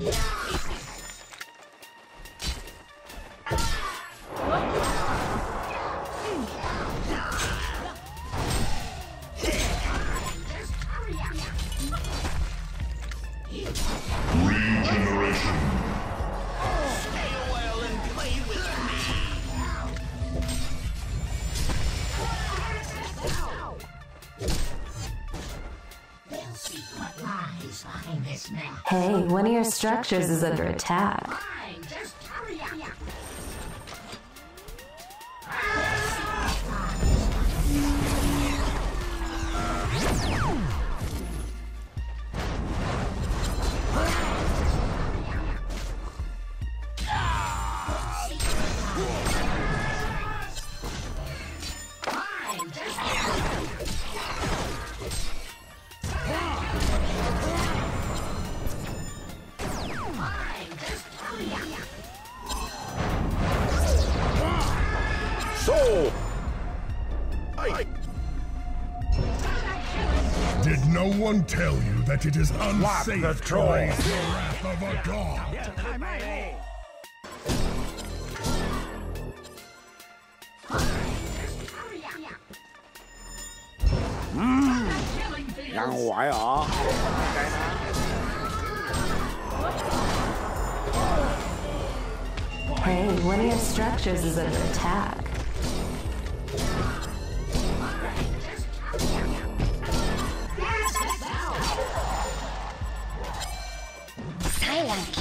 Regeneration. Hey, one of your structures is under attack. Did no one tell you that it is unsafe the to troll. raise the wrath of a god? Hurry up. 让我呀。 Hey, one of your structures is under attack.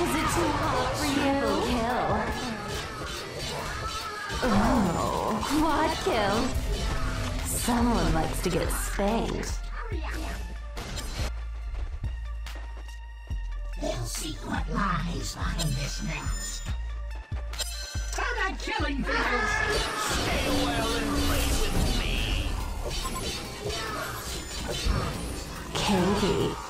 Is it too hot for you? Kill. Oh, quad kill. Someone likes to get spanked. They'll see what lies behind this nest. Start killing fields. Stay while and play with me. Kinky.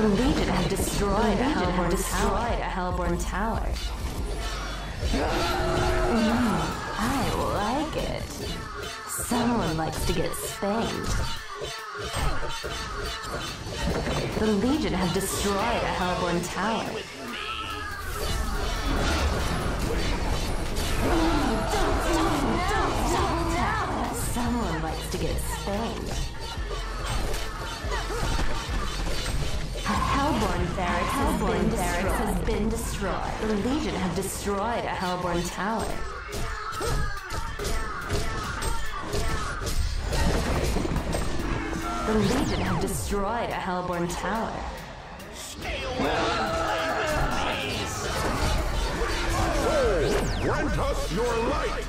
The Legion have destroyed a Hellbourne destroyed a Hellbourne tower. Mm, I like it. Someone likes to get spanked. The Legion have destroyed a Hellbourne tower. Been destroyed. The Legion have destroyed a Hellbourne tower. The Legion have destroyed a Hellbourne tower. Grant us your light.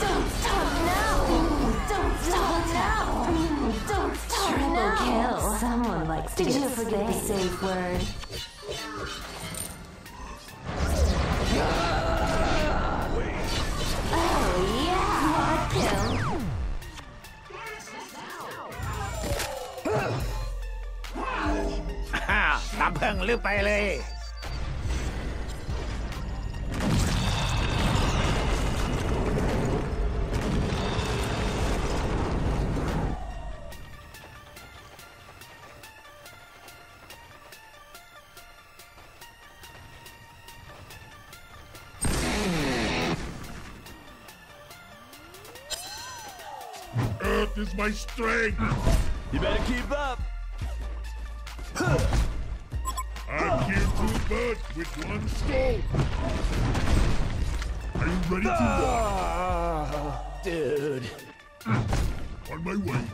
Don't stop now! Don't stop now! Don't stop Triple now! kill. Someone likes to Did get you forget the safe word? Oh, yeah! is my strength. You better keep up. I'm here two birds with one stone. Are you ready to walk? Dude. On my way.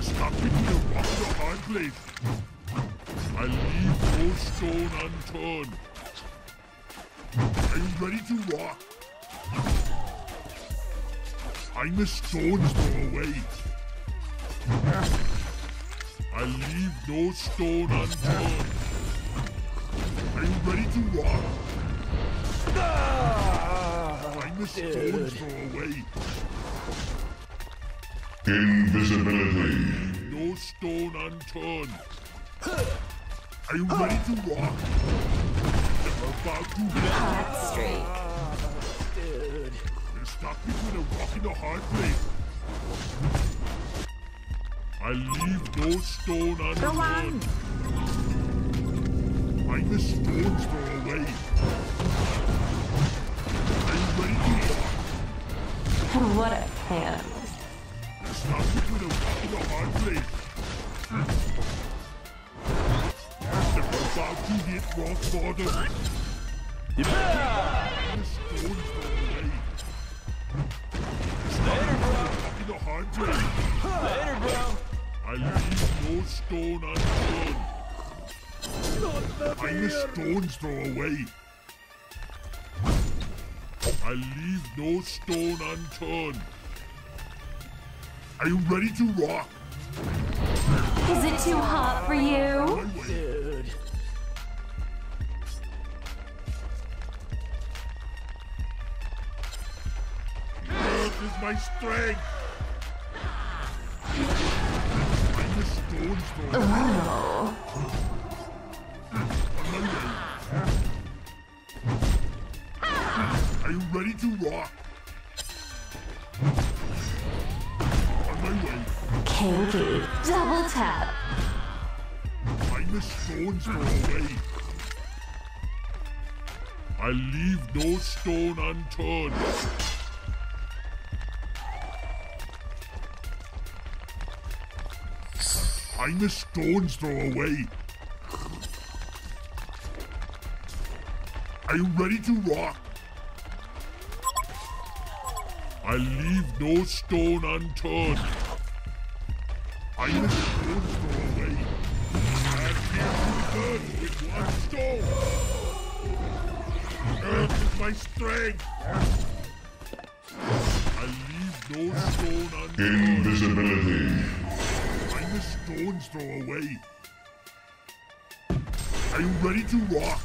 Stuck between a rock a hard place. I leave no stone unturned. Are you ready to walk? I'm a stone's throw away. I leave no stone unturned. Are you ready to walk? I'm a stone's throw away. Invisibility. No stone unturned. Are you ready to walk? You're about to Hot streak. You're stuck between a rock and a hard place. I leave no stone unturned. I'm a stone's throw away. Are you ready to walk? What a pan. You're stuck between a rock and a hard place. You're about to hit rock bottom. You better I'm stone's throw away. You're stuck between a rock and a hard place. keep later, bro. I leave no stone unturned. I'm a stone's throw away. I leave no stone unturned. Are you ready to rock? Is it too hot for you? Dude. Earth is my strength. I'm a stone's throw away. On my way. Are you ready to rock? On my way. Kinky. Double tap. I'm stone's throw away. I leave no stone unturned. I'm a stone's throw away. Are you ready to rock? I leave no stone unturned. I'm a stone's throw away. I'm here with one stone. Earth is my strength. I leave no stone unturned. Invisibility. I'm a stone's throw away. Are you ready to rock?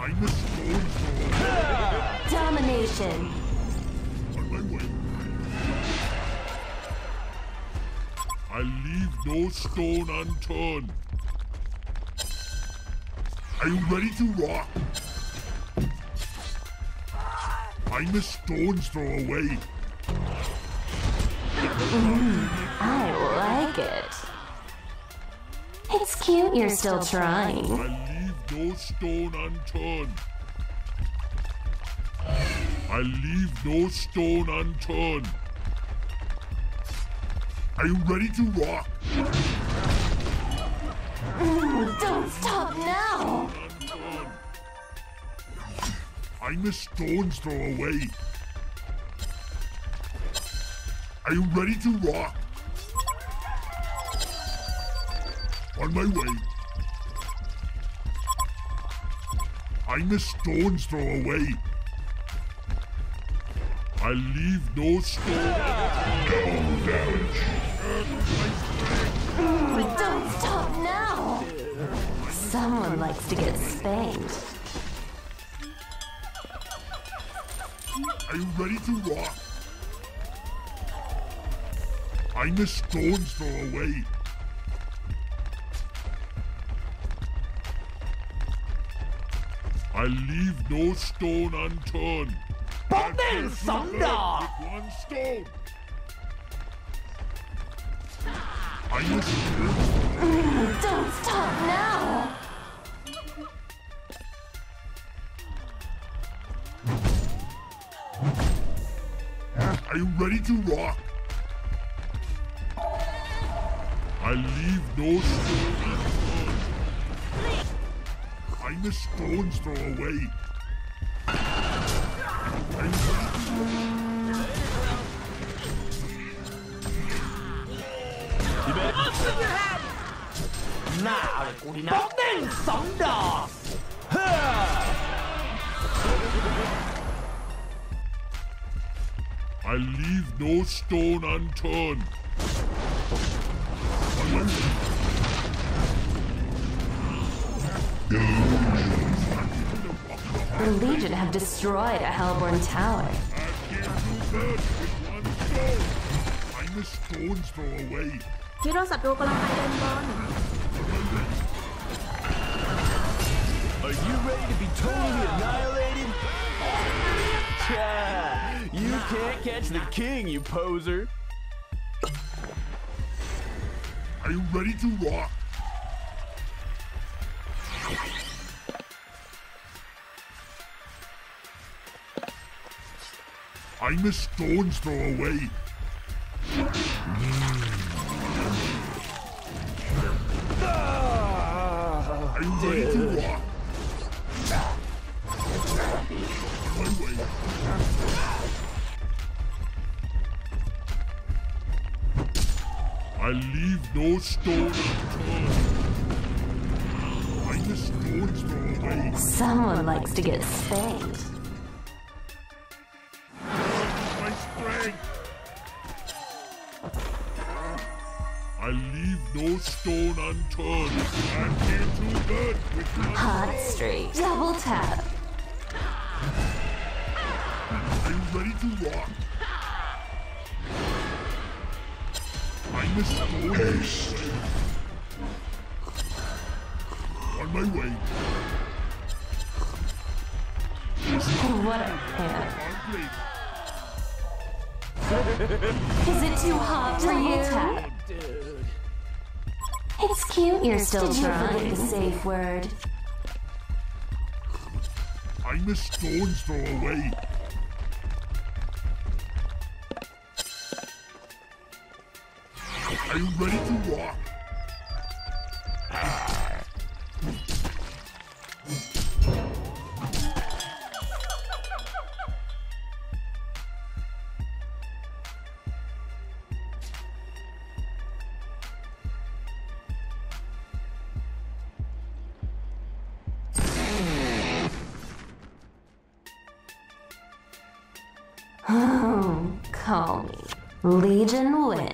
I'm a stone's throw away. Domination. On my way. I leave no stone unturned. Are you ready to rock? I'm a stone's throw away. Mm-hmm. I like it. It's cute you're still trying. I leave no stone unturned. I leave no stone unturned. Are you ready to rock? Mm, don't stop now. I'm a stone's throw away. Are you ready to rock? On my way. I'm a stone's throw away. I leave no stone. Double damage. Don't stop now. Someone likes to get spanked. Are you ready to rock? I'm stone's throw away. I leave no stone unturned. But then thunder! One stone. I'm a Don't stop now! Are you ready to rock? I leave no stone unturned. I'm a stone's throw away. I leave no stone unturned Legion have destroyed a Hellbourne tower. Are you ready to be totally annihilated? Yeah, you can't catch the king, you poser. Are you ready to rock? I'm a stone's throw away. You ready to? On my way. I leave no stone unturned. I'm throw away. Someone likes to get spanked. No stone unturned. I can't do that with Hot streak. Double tap. Are you ready to rock? I'm a stone. Haste. On my way. What a. On Is it too hot for you? Tap. It's cute you're still Did you trying. forget the safe word. I'm a stone's throw away. Are you ready to rock? Call me. Legion wins.